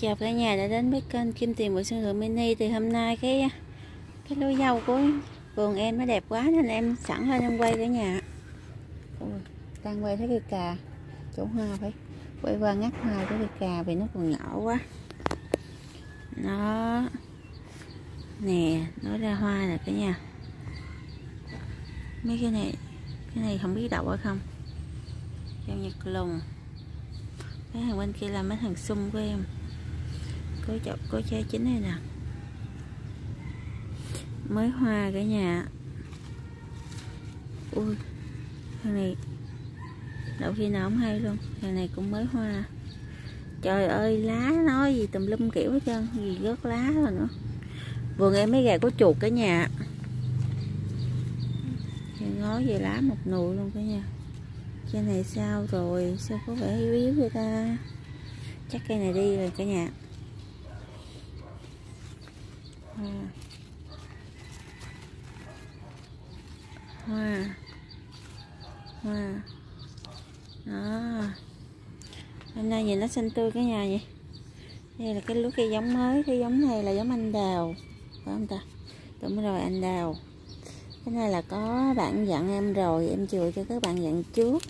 chào cả nhà đã đến với kênh Kim Tiền Bộ Sân Thượng Mini. Thì hôm nay cái cái lối dâu của vườn em nó đẹp quá nên em sẵn lên em quay cả nhà. Ui, đang quay thấy cây cà chỗ hoa phải. Quay qua ngắt hoa cái cây cà vì nó còn nhỏ quá. Nó nè nó ra hoa nè cả nhà. Mấy cái này cái này không biết đậu hay không. Trong nhật lùng. Cái thằng bên kia là mấy thằng sung của em có chọc có trái chín này nè. Mới hoa cả nhà. Ui, thằng này đậu khi nào không hay luôn. Thằng này cũng mới hoa. Trời ơi, lá nói gì tùm lum kiểu hết trơn, gì rớt lá rồi nữa. Vườn em mấy gà có chuột cả nhà. Ngó về lá một nụ luôn cả nhà. Trên này sao rồi? Sao có vẻ yếu yếu vậy ta? Chắc cây này đi rồi cả nhà hoa. Hoa. Đó. Hôm nay nhìn nó xanh tươi cái nhà vậy. Đây là cái lúa cây giống mới. Cái giống này là giống anh đào. Phải không ta? Đúng rồi, anh đào. Cái này là có bạn dặn em rồi. Em chừa cho các bạn dặn trước.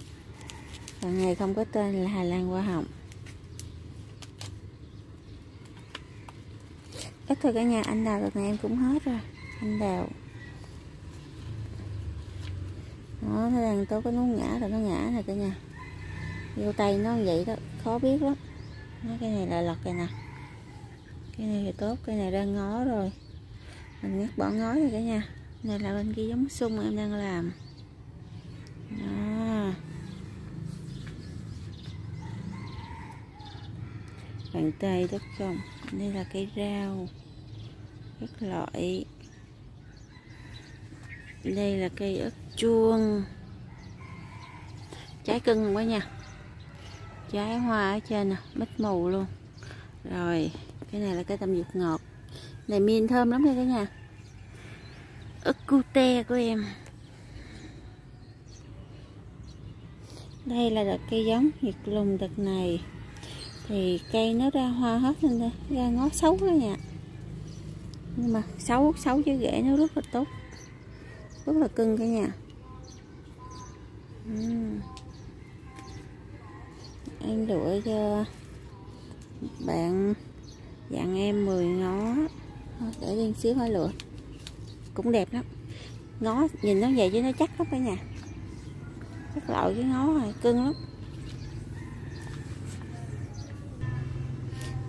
Bạn này không có tên là Hà Lan hoa hồng. Ít thôi cả nhà, anh đào đợt này em cũng hết rồi. Anh đào. Nó thấy đang tốt cái nó ngã rồi nó ngã này cả nhà. Vô tay nó vậy đó, khó biết lắm. Nó cái này là lật rồi nè. Cái này thì tốt, cái này đang ngó rồi. Mình ngắt bỏ ngó rồi cả nhà. Này là bên kia giống sung em đang làm. Đó. Bàn tay đất không đây là cây rau, các loại. Đây là cây ớt chuông. Trái cưng quá nha. Trái hoa ở trên nè, mít mù luôn. Rồi, cái này là cái tâm dược ngọt. Này miên thơm lắm nha cả nhà. Ớt cute của em. Đây là đợt cây giống nhiệt lùng đợt này thì cây nó ra hoa hết lên đây, ra ngó xấu đó nha. Nhưng mà xấu xấu chứ rễ nó rất là tốt. Rất là cưng cả nhà. Uhm. em lựa cho bạn, dặn em 10 ngó, để lên xíu hơi lựa cũng đẹp lắm. Ngó, nhìn nó vậy chứ nó chắc lắm cả nhà. Chắc lội cái ngó này cưng lắm.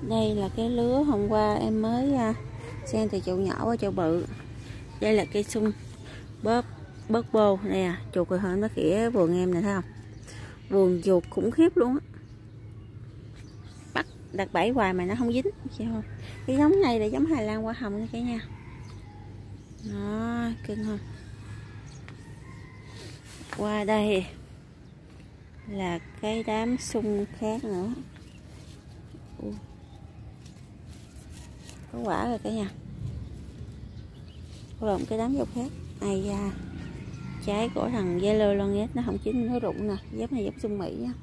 Đây là cái lứa hôm qua em mới à, xem từ chậu nhỏ qua chậu bự. Đây là cây sung, bóp bớt bô. Nè à chuột rồi hơn nó khỉa vườn em này thấy không? Vườn chuột khủng khiếp luôn á. Bắt đặt bẫy hoài mà nó không dính không cái giống này là giống Hà Lan hoa hồng nha cả nha đó, cưng không? Qua đây là cái đám sung khác nữa có quả rồi cả nhà. Rồi cái đám dâu khác này da. Trái của thằng yellow lon nó không chín nó rụng nè giống này giống sung mỹ nhá,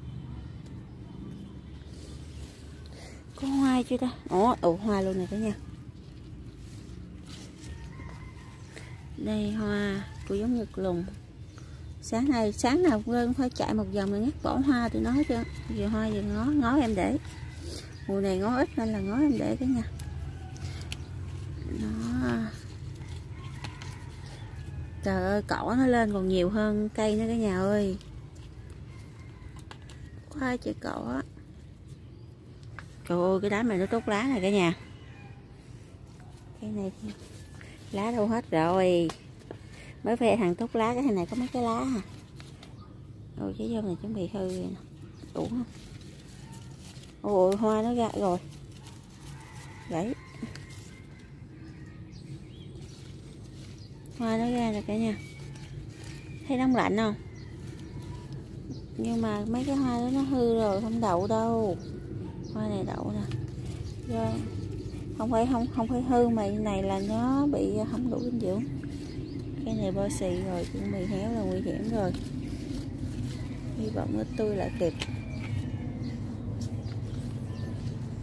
có hoa chưa ta? Ủa ủ hoa luôn này cả nhà. Đây hoa của giống nhật lùng. Sáng nay sáng nào cũng phải chạy một vòng là ngắt bỏ hoa tụi nó chưa vừa giờ hoa giờ ngó ngó em để. Mùa này ngó ít nên là ngó em để cả nhà đó. Trời ơi, cỏ nó lên còn nhiều hơn cây nữa cả nhà ơi. Quá trời cỏ. Trời ơi, cái đám này nó tốt lá này cả nhà. Cái này lá đâu hết rồi. Mới về thằng tốt lá, cái này có mấy cái lá à? Rồi, cái dâu này chuẩn bị hư rồi nè. Đủ không? Ôi, hoa nó ra rồi. Đấy. Hoa nó ra rồi cả nhà. Thấy nóng lạnh không? Nhưng mà mấy cái hoa đó nó hư rồi, không đậu đâu. Hoa này đậu nè. Do không phải không không phải hư mà này là nó bị à, không đủ dinh dưỡng. Cái này bo xì rồi, chuẩn bị héo là nguy hiểm rồi. Hy vọng nó tươi lại kịp.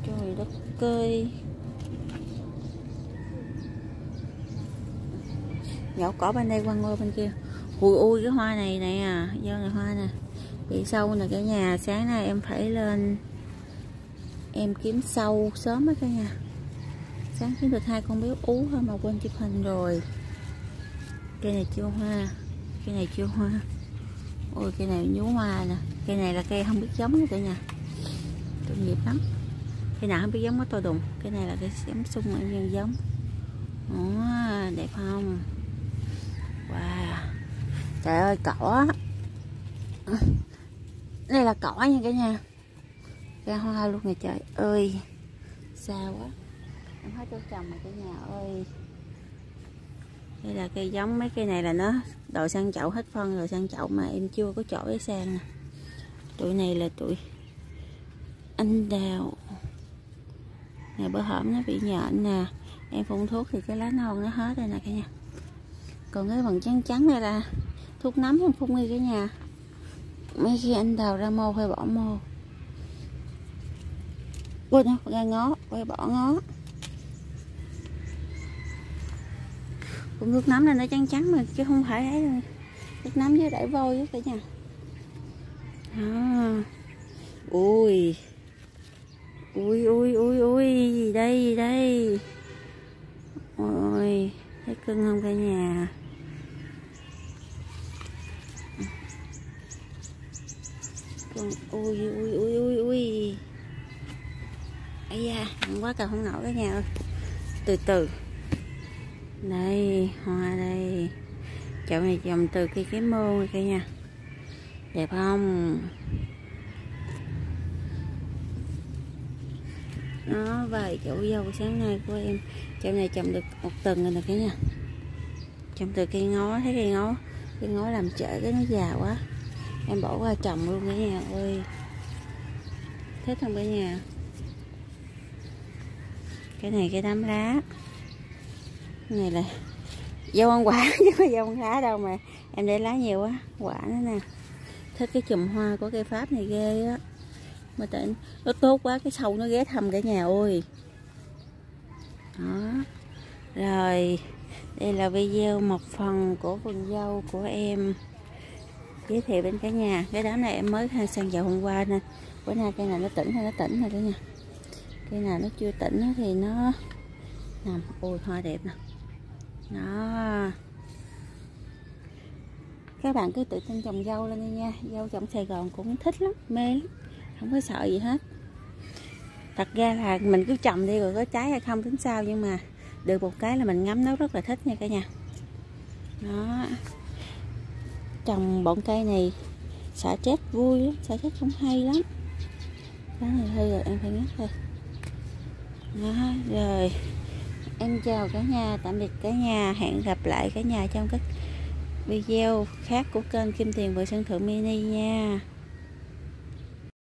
Trời trời đất ơi. Nhổ cỏ bên đây quăng qua bên kia. Ui ui cái hoa này nè à dâu này hoa nè. Bị sâu nè cả nhà sáng nay em phải lên em kiếm sâu sớm á cả nhà. Sáng kiếm được hai con béo ú thôi mà quên chụp hình rồi. Cây này chưa hoa cây này chưa hoa. Ôi cây này nhú hoa nè. Cây này là cây không biết giống nữa cả nhà. Tội nghiệp lắm. Cây nào không biết giống có tôi đùng cây này là cây giống sung em nhân giống. Ủa, đẹp không? Wow. Trời ơi, cỏ đây là cỏ nha cả nhà. Ra hoa luôn nè, trời ơi. Xa quá. Em hết chỗ trồng mà cả nhà ơi. Đây là cây giống, mấy cây này là nó đòi sang chậu hết phân rồi, sang chậu mà em chưa có chỗ để sang nè. Tụi này là tụi anh đào. Nè bữa hổm nó bị nhện nè. Em phun thuốc thì cái lá non nó hết rồi nè cả nhà còn cái bằng trắng trắng này là thuốc nấm không phun đi cả nhà. Mấy khi anh đào ra mô phải bỏ mô. Quên không ra ngó, phải bỏ ngó. Cũng nước nấm này nó trắng trắng mà, chứ không phải ấy rồi nước nấm với đẩy vôi với cả nhà. À. ui. Ui ui ui ui đây đây? Ôi thấy cưng không cả nhà con ui ui ui ui ui ấy da không quá cầm không nổi cả nhà ơi. Từ từ. Đây, hoa đây. Chậu này trồng từ cây cái môn cả nhà đẹp không? Nó vài chậu dâu sáng nay của em. Chậu này trồng được một tuần rồi nè cả nhà. Trồng từ cây ngó thấy cây ngó cây ngó làm trễ cái nó già quá em bỏ qua trồng luôn cả nhà ơi. Thích không cả nhà. Cái này cái đám lá. Cái này là dâu ăn quả, chứ không dâu ăn lá đâu mà em để lá nhiều quá, quả nữa nè. Thích cái chùm hoa của cây pháp này ghê á. Mà tại nó tốt quá, cái sâu nó ghé thăm cả nhà ơi. Đó. Rồi, đây là video một phần của vườn dâu của em giới thiệu bên cả nhà. Cái đám này em mới sang vào hôm qua nè. Bữa nay cây này nó tỉnh hay nó tỉnh rồi đó nha. Cây nào nó chưa tỉnh thì nó nằm ôi, hoa đẹp nè. Nó các bạn cứ tự tin trồng dâu lên đi nha. Dâu trồng sài gòn cũng thích lắm, mê lắm. Không có sợ gì hết. Thật ra là mình cứ trồng đi rồi có trái hay không tính sao, nhưng mà được một cái là mình ngắm nó rất là thích nha cả nhà. Đó trồng bọn cây này, xả chết vui lắm, xả chết cũng hay lắm. Đó này thôi rồi, em phải ngắt thôi đó, rồi, em chào cả nhà, tạm biệt cả nhà, hẹn gặp lại cả nhà trong các video khác của kênh Kim Tiền và Sân Thượng Mini nha.